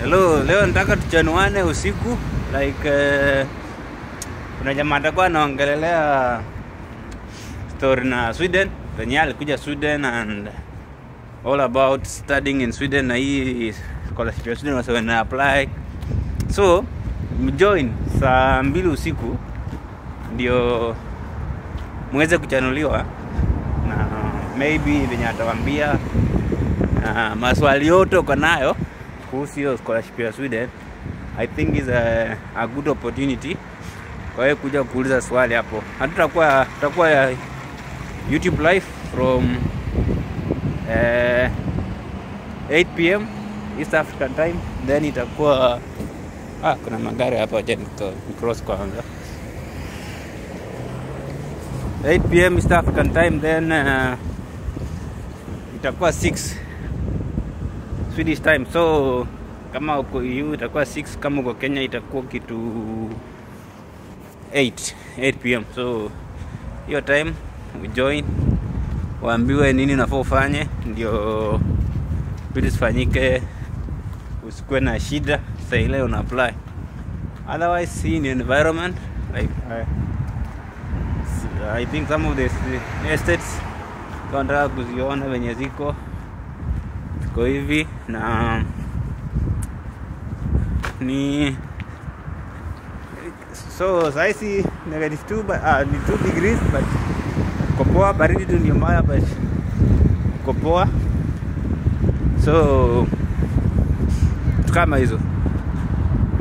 Hello, leo nataka tuchanuane usiku like uh, kuna jamaa atakuwa anaongelelea story na Sweden venye alikuja Sweden and all about studying in Sweden na hii scholarship ya Sweden wasa wana apply. So mjoin saa mbili usiku ndio muweze kuchanuliwa na maybe venye atawambia na maswali yote uko nayo kuhusu hiyo scholarship ya Sweden I think is a, a good opportunity kwa hiyo kuja kuuliza swali hapo. Hatutakuwa tutakuwa YouTube live from eh, 8 pm East African time, then itakuwa ah, kuna magari hapa, wacha cross kwanza. 8 pm East African time, then uh, itakuwa 6 Swedish time. So kama uko EU itakuwa 6, kama uko Kenya itakuwa kitu 8 8 pm. So hiyo time ujoin, waambiwe nini unafaa ufanye, ndio vitu zifanyike, usikuwe na shida saa ile una apply. Otherwise hii ni environment like I, think some of the estates tunataka kuziona venye ziko ziko hivi na ni so saisi negative 2 but, uh, ni 2 degrees but kopoa baridi tu ndio mbaya but kopoa so kama hizo.